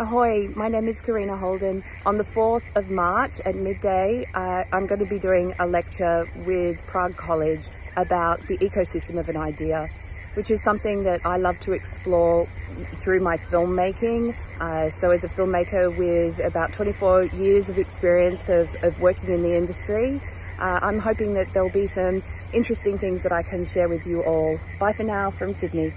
Ahoy, my name is Karina Holden. On the 4th of March at midday, uh, I'm going to be doing a lecture with Prague College about the ecosystem of an idea, which is something that I love to explore through my filmmaking. Uh, so as a filmmaker with about 24 years of experience of, of working in the industry, uh, I'm hoping that there'll be some interesting things that I can share with you all. Bye for now from Sydney.